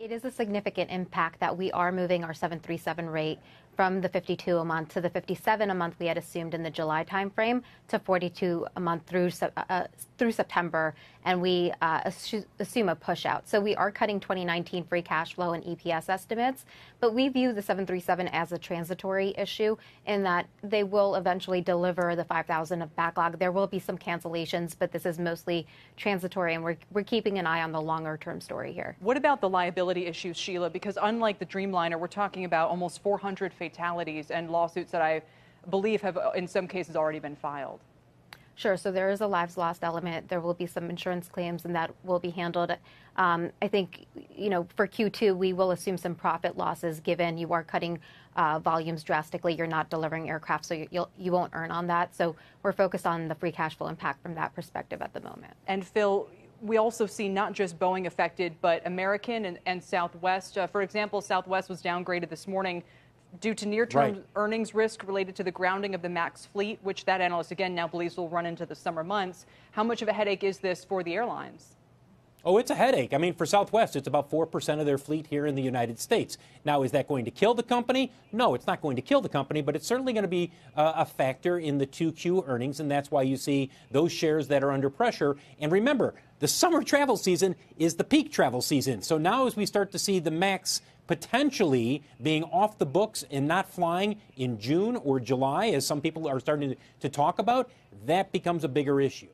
It is a significant impact that we are moving our 737 rate from the 52 a month to the 57 a month we had assumed in the July timeframe to 42 a month through uh, through September, and we uh, assume a push out. So we are cutting 2019 free cash flow and EPS estimates, but we view the 737 as a transitory issue in that they will eventually deliver the 5,000 of backlog. There will be some cancellations, but this is mostly transitory, and we're we're keeping an eye on the longer term story here. What about the liability issues, Sheila? Because unlike the Dreamliner, we're talking about almost 400 fatalities and lawsuits that I believe have, in some cases, already been filed. Sure. So there is a lives lost element. There will be some insurance claims, and that will be handled. Um, I think, you know, for Q2, we will assume some profit losses given you are cutting uh, volumes drastically. You're not delivering aircraft, so you'll, you won't earn on that. So we're focused on the free cash flow impact from that perspective at the moment. And Phil, we also see not just Boeing affected, but American and, and Southwest. Uh, for example, Southwest was downgraded this morning due to near-term right. earnings risk related to the grounding of the MAX fleet, which that analyst again now believes will run into the summer months. How much of a headache is this for the airlines? Oh, it's a headache. I mean, for Southwest, it's about 4% of their fleet here in the United States. Now, is that going to kill the company? No, it's not going to kill the company, but it's certainly going to be uh, a factor in the 2Q earnings, and that's why you see those shares that are under pressure. And remember, the summer travel season is the peak travel season. So now, as we start to see the MAX potentially being off the books and not flying in June or July, as some people are starting to talk about, that becomes a bigger issue.